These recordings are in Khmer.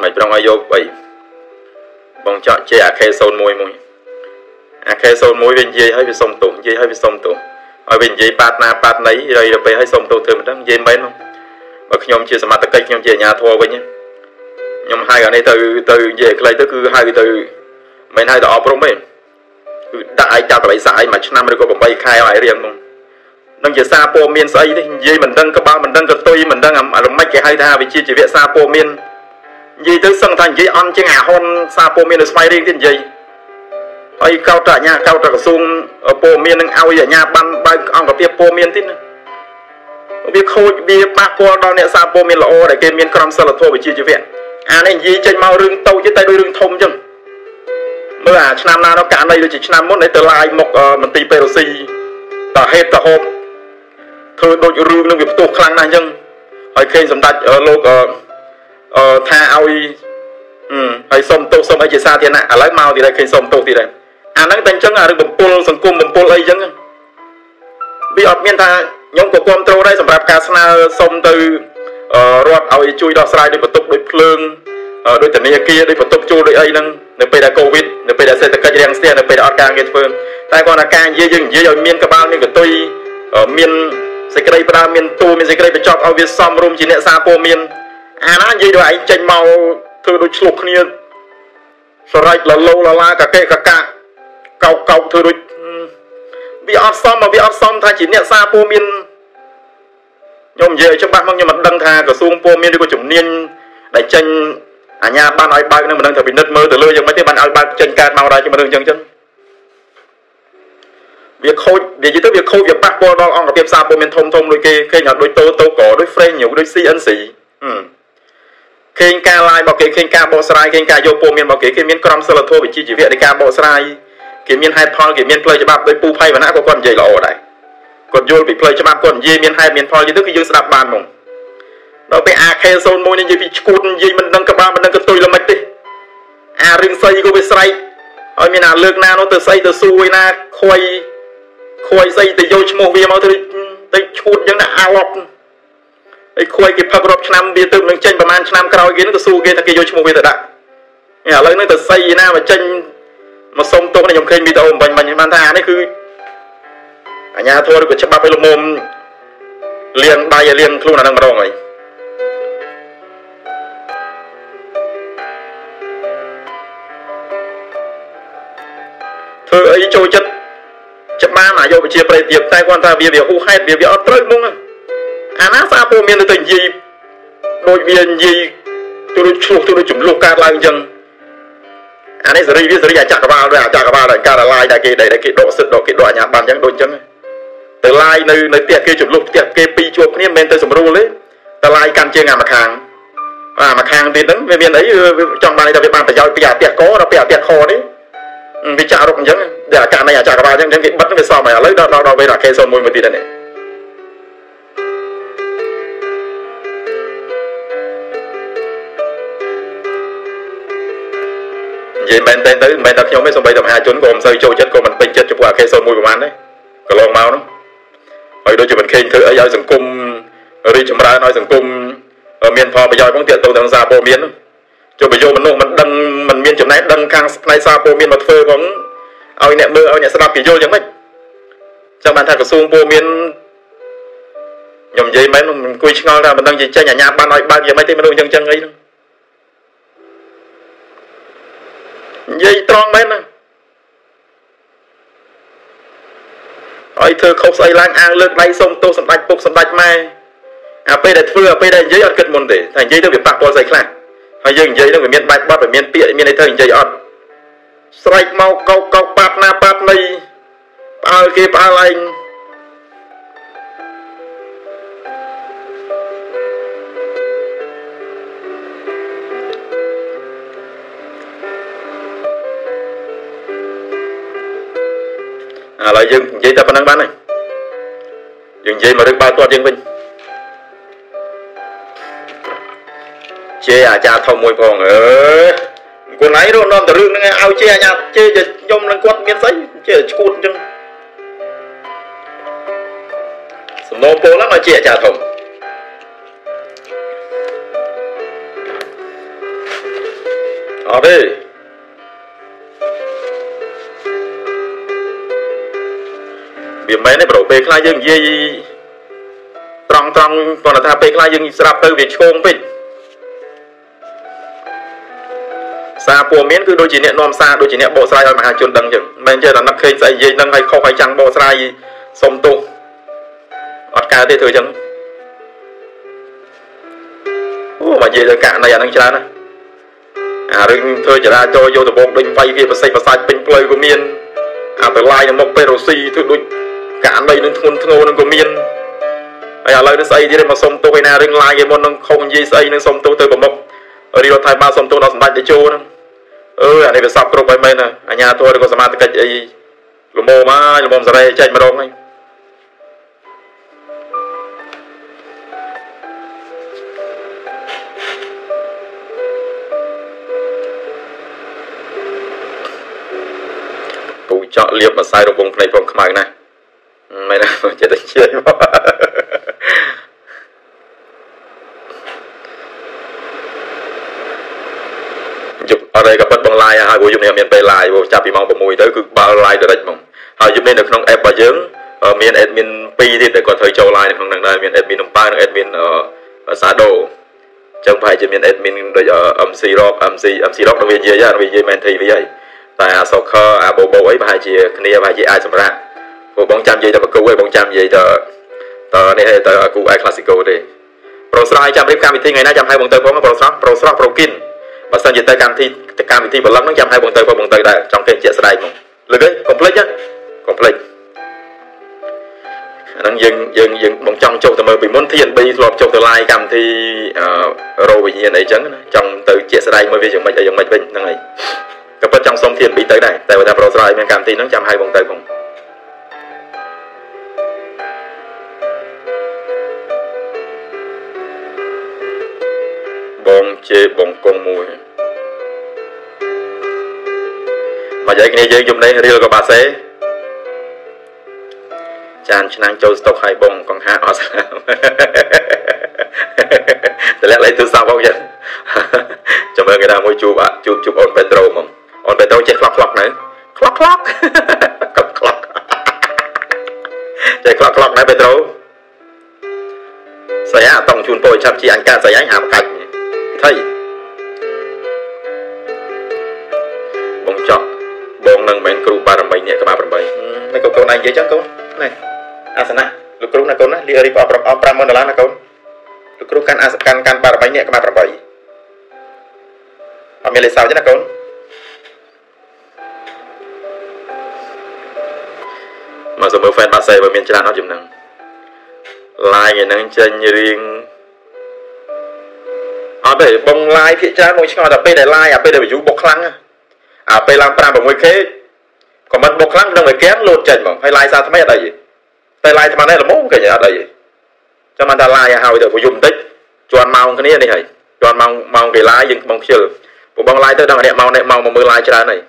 មិនប្រងឲ្យយកអីបងចောက်ជេអា K01 មួយអា K01 វានិយាយឲ្យវាសុំទោសនិយាយឲ្យវាសុំទោសឲ្យវានិយាយប៉ាតណាប៉ាតណីហើយទៅពេលឲ្យសុំទោសធ្វើមិនដឹងនិយាយមិនមែនបើខ្ញុំជាសមត្ថកិច្ចខ្ញុំជាអាជ្ញាធរវិញខ្ញុំហៅអានេះទៅទៅនិយាយខ្លីទៅគឺហៅទៅមិនហៅទៅអប់រំទេគឺដាក់ឲ្យចាប់កលៃសាយមួយឆ្នាំឬក៏8ខែឲ្យរៀងមកនឹងជាសារព័ត៌មានស្អីទេនិយាយមិនដឹងក្បាលមិនដឹងកតុយមិនដឹងអារមិចគេហៅថាវិជាជីវៈសារព័ត៌មាន និយាយទៅសឹងថានិយាយអន់ជាងអាហ៊ុនសារព័ត៌មាននៅស្វ័យរៀងទៀតនិយាយហើយកោតអាញាកោតក្រសួងព័ត៌មាននឹងឲ្យអាញាបានបើកអង្គភាពព័ត៌មានទៀតណាវាខូចវាប៉ះពាល់ដល់អ្នកសារព័ត៌មានល្អដែលគេមានក្រមសីលធម៌វិជ្ជាជីវៈអានេះនិយាយចេញមករឿងតូចតែដូចរឿងធំអញ្ចឹងមើលអាឆ្នាំណានោះករណីដូចជាឆ្នាំមុនទៅឡាយមកមន្ទីរពេរុស៊ីតហេតុតហូបធ្វើដូចរឿងនឹងវាផ្ទុះខ្លាំងណាស់អញ្ចឹងហើយឃើញសម្ដេចលោកអឺ ថាឲ្យហើយសុំទោសសុំអីជាសាធារណៈឥឡូវមកទៀតហើយឃើញសុំទោសទៀតហើយអាហ្នឹងតែអញ្ចឹងអារឿងបំពុលសង្គមបំពុលអីអញ្ចឹងវាអត់មានថាខ្ញុំក៏គ្រប់គ្រងដែរសម្រាប់ការស្នើសុំទៅរដ្ឋឲ្យជួយដោះស្រាយដោយបន្ទប់ដូចភ្លើងដោយធនាគារដោយបន្ទប់ជួលដោយអីហ្នឹងនៅពេលដែលកូវីដនៅពេលដែលសេដ្ឋកិច្ចរាំងស្ទះនៅពេលដែលអត់ការងារធ្វើតែគាត់ថាការនិយាយយើងនិយាយឲ្យមានក្បាលមានកតុយមានសេចក្តីផ្ដាមានទូមានសេចក្តីបញ្ចប់ឲ្យវាសមរម្យជាអ្នកសារព័ត៌មាន អាណានិយាយដល់ឯងចេញមកធ្វើដូចឆ្លោះគ្នាសរ៉េចលលោលឡាកកេកកាកោកកោកធ្វើដូចវាអត់សមមកវាអត់សមថាជាអ្នកសារព័ត៌មានខ្ញុំនិយាយច្បាស់មកខ្ញុំមិនដឹងថាក្រសួងព័ត៌មានឬក៏ជំនាញដែលចេញអាញាបានឲ្យបើកនឹងមិនដឹងថាពិនិត្យមើលទៅលើយ៉ាងម៉េចទេបានឲ្យបើកចេញកើតមកដែរជារឿងអញ្ចឹងចឹងវាខូចនិយាយទៅវាខូចវាប៉ះពាល់ដល់អង្គភាពសារព័ត៌មានធំធំដូចគេឃើញអត់ដូចតូតូកដូច Frame News ដូច CNC ឃើញការ live របស់គេឃើញការបកស្រាយឃើញការយកព័ត៌មានរបស់គេគេមានក្រមសីលធម៌វិជ្ជាជីវៈនៃការបកស្រាយគេមានហេតុផលគេមានផ្លូវច្បាប់ដោយពូផៃវណ្ណៈក៏គាត់និយាយល្អដែរគាត់យល់ពីផ្លូវច្បាប់គាត់និយាយមានហេតុមានផលយល់ទៅគឺយើងស្ដាប់បានហ្មងដល់ពេល AK01 នេះនិយាយពីឈួតនិយាយមិនដឹងក្បាលមិនដឹងកតុយល្មិចទេអារឿងស្អីក៏វាស្រែកឲ្យមានអាលើកណានោះទៅស្អីទៅស៊ូឯណាខួយខួយស្អីទៅយកឈ្មោះវាមកទៅទៅឈួតយ៉ាងណាអាឡប់ ហើយខួយគេផឹករាប់ឆ្នាំវាទៅនឹងចេញប្រហែលឆ្នាំក្រោយគេនឹងទៅស៊ូគេថាគេយកឈ្មោះវាទៅដាក់ឥឡូវនេះទៅស្អីណាមកចេញមកសុំទោសខ្ញុំឃើញវីដេអូបំបញ្ញបានថាអានេះគឺអញ្ញាធម៌ឬក៏ច្បាប់ឲ្យលមុំលៀងដៃឲ្យលៀងខ្លួនអានឹងម្ដងហើយធ្វើអីចូលចិត្តច្បាស់មកយកវិជាប្រេទៀបតែគាត់ថាវាវាហួសហេតុវាវាអត់ត្រូវមុង អាណាសារពូមានទៅនិយាយដូចវានិយាយទៅដូចឆ្លោះទៅដូចចំលោះកើតឡើងអញ្ចឹងអានេះសេរីវាសេរីអាចកបាលដែរអាចកបាលដែរការឡាយដែរគេដែរគេដកសិទ្ធដកគេដកអាញាបានអញ្ចឹងដូចអញ្ចឹងទៅឡាយនៅនៅផ្ទះគេចំលោះផ្ទះគេពីរជួបគ្នាមិនមែនទៅសម្រួលទេទៅឡាយកាន់ជើងអាម្ខាងអាម្ខាងទៀតហ្នឹងវាមានអីចង់បានថាវាបានប្រយោជន៍ពីអាផ្ទះកដល់ពីអាផ្ទះខនេះវាចាក់រុកអញ្ចឹងតែអាការនៃអាចកបាលអញ្ចឹងគេបិទវាសមហើយឥឡូវដល់ដល់ពេលអាខេសុនមួយមួយទៀតនេះ និយាយមែនទេទៅមិនមែនតែខ្ញុំទេសូម្បីតែមហាជនក៏មិនសូវចូលចិត្តក៏មិនពេញចិត្តចំពោះអាខេសុនមួយប្រហែលដែរកន្លងមកនោះហើយដូចជាមិនឃើញធ្វើអីឲ្យសង្គមរីកចម្រើនឲ្យសង្គមមានផលប្រយោជន៍ផងទាក់ទងនឹងសារព័ត៌មានចុះបើយកមនុស្សមិនដឹងមិនមានចំណេះដឹងខាងផ្នែកសារព័ត៌មានមកធ្វើផងឲ្យអ្នកមើលឲ្យអ្នកស្ដាប់គេយល់យ៉ាងម៉េចចាំបានថាក្រសួងព័ត៌មានខ្ញុំនិយាយមែនអង្គុយឆ្ងល់ថាមិនដឹងនិយាយចេញអាញាបានឲ្យបើកយ៉ាងម៉េចទេមនុស្សអញ្ចឹងចឹងអីហ្នឹង និយាយត្រង់មែនណាឲ្យធ្វើខុសស្អីឡើងអាងលើកដៃសុំទោសសម្ដេចពុកសម្ដេចម៉ែអាពេលដែលធ្វើអាពេលដែលនិយាយអត់គិតមុនទេថានិយាយទៅវាប៉ះពាល់ស្អីខ្លះហើយយើងនិយាយនឹងវាមានបាច់បត់វាមានពាក្យមានអីទៅនិយាយអត់ស្រែកមកកោកកោកប៉ាត់ណាប៉ាត់នៃផ្អើលគេផ្អើលឯង ឥឡូវយើងនិយាយតែប៉ុណ្្នឹងបានហើយយើងនិយាយមករឿងបើទាត់យើងវិញជេអាចារ្យធំមួយផងអើយខ្លួនឯងរកនាំតែរឿងហ្នឹងឲ្យជេអាចារ្យជេខ្ញុំនឹងគាត់មានស្អីជេឈួតអញ្ចឹងសំណូមពរឡើងឲ្យជេអាចារ្យធំអត់ទេ វាមិនមែនទេប្រូពេលខ្លះយើងនិយាយត្រង់ត្រង់គាត់ថាពេលខ្លះយើងស្រាប់ទៅវាឆ្គងពេកសារព័ត៌មានគឺដូចជាអ្នកនាំសារដូចជាអ្នកបកស្រាយឲ្យមហាជនដឹងចឹងមិនមែនចេះតែនឹកឃើញស្អីនិយាយនឹងឲ្យខុសឲ្យចាំងបកស្រាយសុំទោសអត់កើតទេធ្វើចឹងអូមកនិយាយទៅករណីអានឹងច្រើនណាអារឿងធ្វើចរាចរណ៍យកដបងដេញវាយវាប្រសិទ្ធប្រសាច់ពេញផ្លូវក៏មានអាទៅឡាយនៅមុខពេរុស៊ីធ្វើដូច ករណីនឹងធ្ងន់ធ្ងរនឹងក៏មានហើយឥឡូវនេះស្អីទៀតមកសុំទោសឯណារឿងឡាយឯមុននឹងខុសនិយាយស្អីនឹងសុំទោសទៅប្រមុខរាជរដ្ឋាភិបាលសុំទោសដល់សម្ដេចតេជោហ្នឹងអឺអានេះវាសពគ្រប់ហើយមែនណាអាញាធរឬក៏សមាជិកអីលមមកលមសរេចេញម្ដងហ្នឹងពូចក់លៀបម្សៅរង្វង់ភ្នែកផងខ្មៅណាស់ មែនណាចេះតែជឿមកអត់ទេក៏ប៉ិតបង live ហើយព្រោះយប់នេះមានពេល live ចាប់ពីម៉ោង6ទៅគឺបើ live direct ហ្មងហើយយប់នេះនៅក្នុង app របស់យើងមាន admin 2ទៀតដែលគាត់ត្រូវចូល live នៅក្នុងហ្នឹងដែរមាន admin នំប៉ៅនិង admin Sado ចឹងប្រហែលជាមាន admin ដូច MC Rock MC MC Rock នៅវានិយាយវានិយាយមែន TV ហើយតែអា Soccer អា Bobo អីប្រហែលជាគ្នាប្រហែលជាអាចសម្រាប់ ព្រោះបងចាំនិយាយតែបកគូឯងបងចាំនិយាយតែតនេះឯងទៅគូឯ Classico ទេប្រូស្រ័យចាំរៀបកម្មវិធីថ្ងៃណាចាំឲ្យបងទៅផងប្រូស្រស់ប្រូស្រស់ប្រូគិនបើសិនជាទៅកម្មវិធីកម្មវិធីបលឹងហ្នឹងចាំឲ្យបងទៅបងទៅដែរចង់គេជាក់ស្ដែងមកលើកឯងកុំភ្លេចណាកុំភ្លេចអាហ្នឹងយើងយើងយើងបងចង់ចុះទៅមើលពីមុនធាន3ធ្លាប់ចុះទៅ live កម្មវិធីរោវិញ្ញាណអីចឹងណាចង់ទៅជាក់ស្ដែងមើលវាយ៉ាងម៉េចអីយ៉ាងម៉េចវិញហ្នឹងហើយក៏ពិតចង់សុំធាន2ទៅដែរតែបើថាប្រុសស្រីមានកម្មវិធីហ្នឹងចាំឲ្យបងទៅផង ជេបងកងមួយមកយាយគ្នាយើងយំនេះរៀលក៏បាសេចានឆ្នាំងចូលស្តុកឲ្យបងកង្ហាអត់ស្លាប់តលាក់លេទូរស័ព្ទបងចឹងចាំមើលគេថាមួយជួបជួបជួបអូនពេត្រូហ្មងអូនពេត្រូចេះខ្លោកខ្លោកនៅខ្លោកខ្លោកខ្លោកចេះខ្លោកខ្លោកនៅពេត្រូស្អីអាតង់ជូនពោឆាប់ជាអញកាស្អីអញហាបកាច់ ថៃបងចောက်បងនឹងមិនគ្រូបារមីអ្នកក្បាល8មិនកូនកូនឯងនិយាយចឹងកូនណែអាសនៈលោកគ្រូណាកូនណាលីរីបអប្រអ50000ដុល្លារណាកូនលោកគ្រូកាន់អាសកាន់កាន់បារមីអ្នកក្បាល8អត់មានលេខសោទេណាកូនមកសមើ fan បាសេបើមានច្រើនអត់ចំណឹង live ថ្ងៃហ្នឹងចេញរៀងអត់ ទេបង live ភាកច្រើនមកឆ្ងល់តែពេលដែល live អាពេលដែល view បុកខ្លាំងអាពេលឡើង 5 6k comment បុកខ្លាំងនឹងវាកៀងលោតចេញហ្មងហើយ live សារថ្មីអត់អីទេតែ live ថ្មនេះល្មមគេអត់អីទេចាំមិនថា live ឲ្យទៅ view បន្តិចជន់ម៉ោងគ្នានេះហើយជន់ម៉ោងម៉ោងគេ live យើងបងខ្ជិលពួកបង live ទៅដល់អ្នកម៉ោងនេះម៉ោងមកមើល live ច្រើនហើយ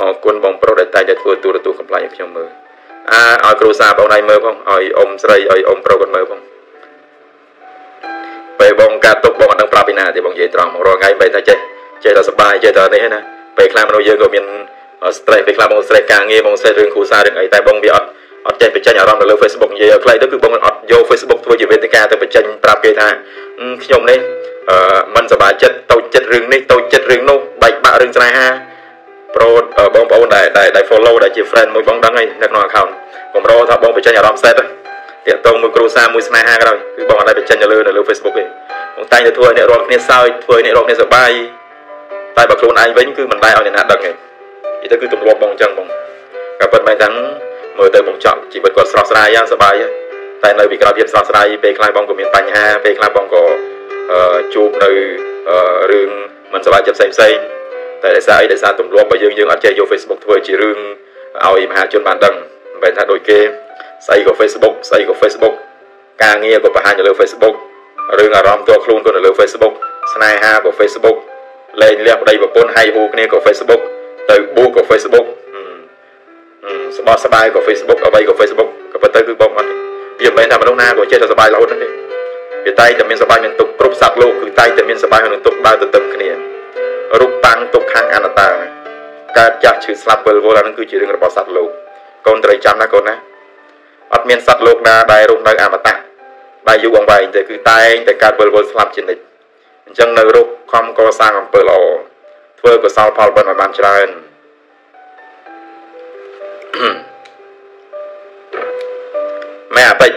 អរគុណបងប្រុសដែលតែងតែធ្វើទូរទស្សន៍កំ pl ឲ្យខ្ញុំមើលអាឲ្យគ្រូសាបងណៃមើលផងឲ្យអ៊ំស្រីឲ្យអ៊ំប្រុសគាត់មើលផងពេល បងកាត់ទុកបងអត់ដឹងប្រាប់ពីណាទេបងនិយាយត្រង់មករាល់ថ្ងៃមិនថាចេះចេះតែសុបាយចេះតែនេះណាពេលខ្លះមនុស្សយើងក៏មាន stress ពេលខ្លះបង stress ការងារបង stress រឿងគ្រួសាររឿងអីតែបងវាអត់អត់ចេះបញ្ចេញអារម្មណ៍នៅលើ Facebook និយាយឲ្យខ្លីទៅគឺបងអត់យក Facebook ធ្វើជាវេទិកាទៅបញ្ចេញប្រាប់គេថាខ្ញុំនេះអឺមិនសប្បាយចិត្តតូចចិត្តរឿងនេះតូចចិត្តរឿងនោះបែកបាក់រឿងស្នេហាប្រូបងប្អូនដែលដែល follow ដែលជា friend មួយបងដឹងហើយនៅក្នុង account បំរោថាបងបញ្ចេញអារម្មណ៍ set តាក់ទងមួយគ្រួសារមួយស្នេហាក្រោយគឺបងអត់ដែលបញ្ចេញទៅលើនៅលើ Facebook ទេបងតែងតែធ្វើឲ្យអ្នករាល់គ្នាសើចធ្វើឲ្យអ្នករាល់គ្នាសប្បាយតែបើខ្លួនឯងវិញគឺមិនដែលឲ្យអ្នកណាដឹងទេនិយាយទៅគឺទម្លាប់បងអញ្ចឹងបងក៏ប៉ុន្តែមែនទាំងមើលទៅបងចង់ជីវិតគាត់ស្រស់ស្រាយយ៉ាងសប្បាយតែនៅពីក្រោយភាពស្រស់ស្រាយពេលខ្លះបងក៏មានបញ្ហាពេលខ្លះបងក៏ជួបនៅរឿងមិនសប្បាយចិត្តផ្សេងផ្សេងតែដោយសារអីដោយសារទម្លាប់របស់យើងយើងអត់ចេះយក Facebook ធ្វើជារឿងឲ្យមហាជនបានដឹងមិនមែនថាដូចគេ ស្អីក៏ Facebook ស្អីក៏ Facebook ការងារក៏បង្ហាញនៅលើ Facebook រឿងអារម្មណ៍ទាល់ខ្លួនក៏នៅលើ Facebook ស្នេហាក៏ Facebook លេងលះប្តីប្រពន្ធហើយហូគ្នាក៏ Facebook ទៅបួសក៏ Facebook ស្បោះស្បាយក៏ Facebook អ្វីក៏ Facebook ក៏ប៉ុន្តែគឺបងអត់វាមិនមែនថាមនុស្សណាក៏ចេះតែសប្បាយរហូតហ្នឹងទេវាតែតែមានសបាយមានទុកគ្រប់សត្វលោកគឺតែតែមានសបាយនិងទុកដើរទៅទឹមគ្នារូបតាំងទុកខាងអនត្តាកើតចាស់ឈឺស្លាប់វិលវល់អានឹងគឺជារឿងរបស់សត្វលោកកូនត្រូវចាំណាកូនណា អត់មានសត្វលោកណាដែលរស់នៅអមតៈដែលយូរអង្វែងទេគឺតែងតែកើតវិលវល់ស្លាប់ជានិច្ចអញ្ចឹងនៅរុកខំកសាងអំពើល្អធ្វើកុសលផលបុណ្យឲ្យបានច្រើនម៉ែអាពេច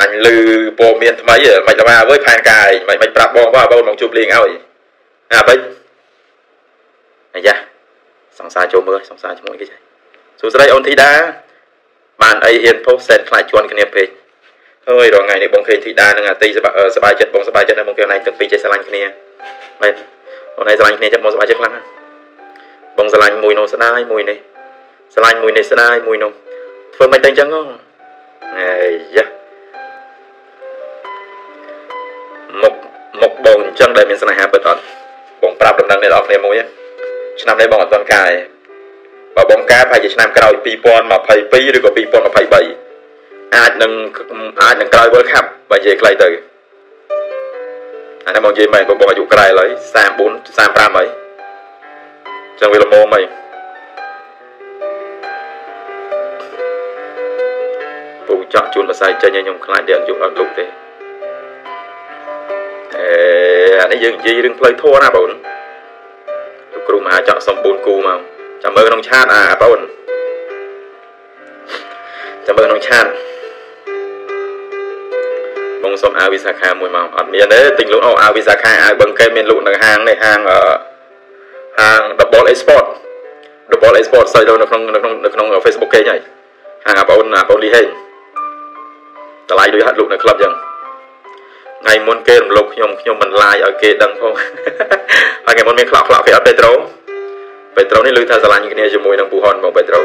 អញលឺព័ត៌មានថ្មីមិនថាអើយផែនការមិនមិនប្រាប់បងបងបងមកជួបលេងឲ្យអាពេចអាយ៉ាសង្សារចូលមើលសង្សារជាមួយគេចាសួស្ដីអូនធីតា បានអីហ៊ានផុសសែនខ្លាចជន់គ្នាពេកអើយរងថ្ងៃនេះបងឃើញធីតានិងអាទីសบายចិត្តបងសบายចិត្តណាស់បងឃើញណៃទាំងពីរចេះស្រឡាញ់គ្នាមែនបងណៃស្រឡាញ់គ្នាចិត្តបងសบายចិត្តខ្លាំងណាស់បងស្រឡាញ់មួយនោះស្ដាយមួយនេះស្រឡាញ់មួយនេះស្ដាយមួយនោះធ្វើមិនតែអញ្ចឹងហ៎អេយ៉ាមកមកបងអញ្ចឹងដែលមានស្នេហាពិតអត់បងប្រាប់ដំណឹងនេះដល់គ្នាមួយឆ្នាំនេះបងអត់ទាន់កាយ បើបងកាយប្រហែលជាឆ្នាំក្រោយ2022ឬក៏2023អាចនឹងអាចនឹងក្រោយ World Cup បើនិយាយខ្លីទៅអានេះមកនិយាយមែនបងអាយុក្រែហើយ34 35ហើយចឹងវាល្មមហើយពូចាក់ជូនបស័យចេញឲ្យខ្ញុំខ្លាចដែលយុអត់លុកទេអេអានេះយើងនិយាយរឿងផ្លូវធម៌ណាបងលោកគ្រូមហាចောက်សំ4គូមក ចាំមើលក្នុងឆាតអាបងចាំមើលក្នុងឆាតបងសុំអាវវិសាខាមួយមកអត់មានទេទិញលក់អូអាវវិសាខាអាវបឹងកែមានលក់នៅហាងនេះហាងអឺហាង Double Export Double Export ស្អីនៅក្នុងនៅក្នុងនៅក្នុង Facebook គេហើយហាងអាបងអាបងលីហេងតម្លៃដូចហាត់លក់នៅក្លឹបចឹងថ្ងៃមុនគេរំលោភខ្ញុំខ្ញុំមិនឡាយឲ្យគេដឹងផងហើយថ្ងៃមុនមានខ្លោកខ្លោកគេអត់ពេត្រូ ពេត្រូនេះឮថាស្រឡាញ់គ្នាជាមួយនឹងពូហនបងពេត្រូ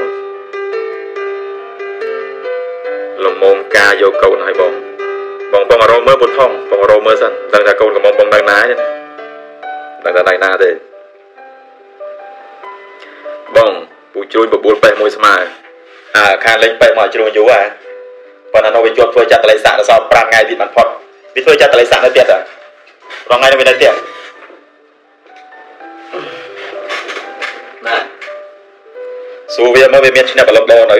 លំមុំការយកកូនឲ្យបងបងបងរោមើលពុតថងបងរោមើលសិនដឹងថាកូនកំមុំបងនៅណាទេដឹងថានៅណាទេបងពូជ្រួញបបួលពេះមួយស្មើអាខាងលេងពេះមកជ្រួញយូរហ่าប៉ុន្តែនៅវាជាប់ធ្វើចាត់តលេសាក់ដល់សល់5ថ្ងៃទៀតបានផុតវាធ្វើចាត់តលេសាក់នៅទៀតហ៎រងថ្ងៃនៅវានៅទៀត សួរវាមើលវាមានឈ្នះបលំដោនៅ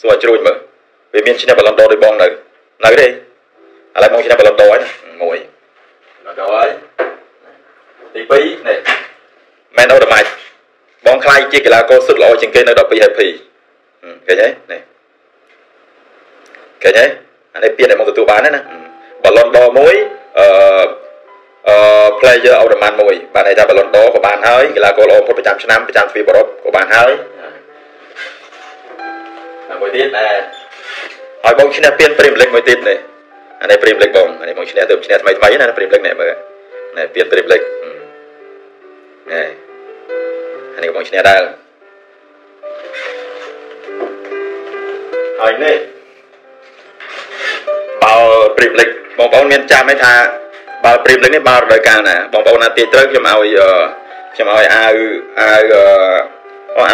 សួរឲ្យជ្រួញមើលវាមានឈ្នះបលំដោដោយបងនៅនៅទេឥឡូវបងឈ្នះបលំដោហើយមួយបលំដោហើយទី2នេះមែនអូតូម៉ាច់បងខ្លាយជាកីឡាករសុទ្ធល្អជាងគេនៅ12 happy ឃើញទេនេះឃើញទេអានេះពាក្យដែលមកទទួលបានណាបលុនដមួយអឺអឺ player អូតូម៉ានមួយបានន័យថាបលុនដក៏បានហើយកីឡាករល្អប្រចាំឆ្នាំប្រចាំទ្វីបអឺរ៉ុបក៏បានហើយហើយ មួយទៀតដែរហើយបងឈ្នះពាន Premier League មួយទៀតនេះអានេះ Premier League បងអានេះបងឈ្នះទៅឈ្នះថ្មីថ្មីណា Premier League នេះមើលនេះពាន Premier League នេះអានេះបងឈ្នះដែរហើយនេះបើព្រីមលិកបងប្អូនមានចាំទេថាបើព្រីមលិកនេះបើរដូវកាលណាបងប្អូនណាទីត្រូវខ្ញុំឲ្យខ្ញុំឲ្យអាវអា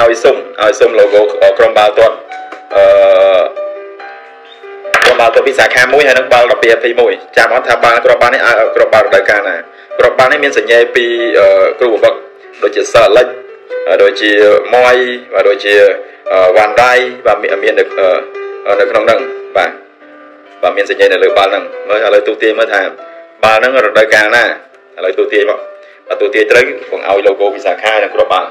វឲ្យសុំឲ្យសុំ logo ក្រុមបាល់ទាត់ អឺក្រុមបាល់ទាត់ពីសាខាមួយហើយនឹងបាល់12 21ចាំអត់ថាបាល់ក្រុមបាល់នេះក្រុមបាល់រដូវកាលណាក្រុមបាល់នេះមានសញ្ញាពីគ្រូបង្វឹកដូចជាសើលិចដូចជាម៉យបាទដូចជាវ៉ាន់ដៃបាទមាននៅនៅក្នុងហ្នឹងបាទបាទមានសញ្ញានៅលើបាល់ហ្នឹងមើលឥឡូវទូទាយមើលថាបាល់ហ្នឹងរដូវកាលណាឥឡូវទូទាយមកបើទូទាយត្រូវបងឲ្យ logo វិសាខានិងគ្រាប់បាល់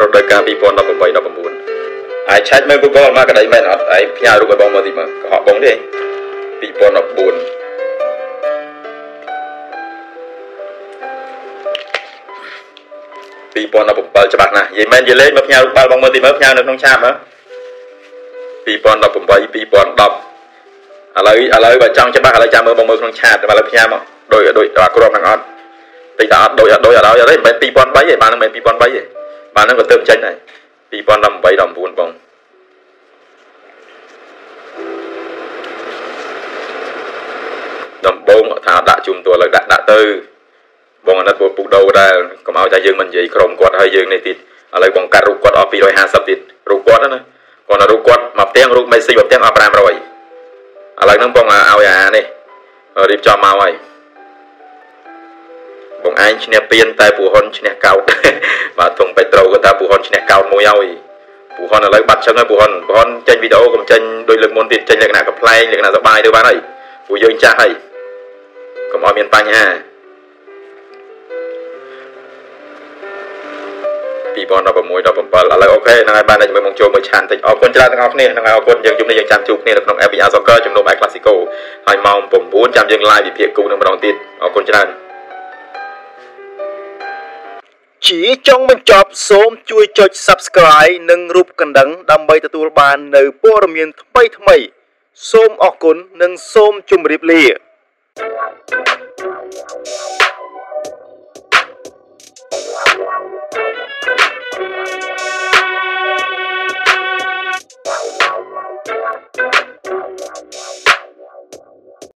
រដូវកាល2018 19ហើយឆែកមើល Google មកក្តីមែនអត់ហើយផ្ញើរូបឲ្យបងមើលទីមើលកុហកបងទេ2014 2017ច្បាស់ណាស់និយាយមែននិយាយលេងមកផ្ញើរូបបាល់បងមើលទីមើលផ្ញើនៅក្នុងឆាតមើល2018 2010ឥឡូវឥឡូវបើចង់ច្បាស់ឥឡូវចាំមើលបងមើលក្នុងឆាតឥឡូវផ្ញើមកដូចដូចអាគ្រាប់ហ្នឹងអត់តិចតែអត់ដូចអត់ដូចអត់ដល់ទេមិនមែន2003ទេបានហ្នឹងមិនមែន2003ទេ បានហ្នឹងក៏ទៅចេញដែរ2018 19បងរដំបងថាដាក់ជុំតួឥឡូវដាក់ដាក់ទៅបងអាណិតពុកដោដែរកុំឲ្យតែយើងមិននិយាយក្រុមគាត់ហើយយើងនេះទៀតឥឡូវបងកាត់រូបគាត់អស់250ទៀតរូបគាត់ណាគាត់រូបគាត់មកផ្ទាំងរូបមេស៊ីមកផ្ទាំងអស់500ឥឡូវហ្នឹងបងឲ្យអានេះរៀបចំមកហើយ បងឯងឈ្នះពៀនតែពូហ៊ុនឈ្នះកោតបាទធំពេត្រូគាត់ថាពូហ៊ុនឈ្នះកោតមួយហើយពូហ៊ុនឥឡូវបាត់ចឹងហើយពូហ៊ុនពូហ៊ុនចេញវីដេអូកុំចេញដូចលើកមុនទៀតចេញលក្ខណៈកំ pl ែងលក្ខណៈសបាយទៅបានហើយពូយើងចាស់ហើយកុំឲ្យមានបញ្ហា2016 17ឥឡូវអូខេហ្នឹងហើយបានតែជាមួយមកចូលមើលឆានតិចអរគុណច្រើនទាំងអស់គ្នាហ្នឹងហើយអរគុណយើងជុំនេះយើងចាំជួបគ្នានៅក្នុង FBR Soccer ជំនុំ El Clasico ហើយម៉ោង9ចាំយើង live វិភាគគូនឹងម្ដងទៀតអរគុណច្រើន ជាចុងបញ្ចប់សូមជួយចុច Subscribe និងរូបកណ្ដឹង ដើម្បីទទួលបាននៅព័ត៌មានថ្មីថ្មី សូមអរគុណនិងសូមជម្រាបលា Thank you.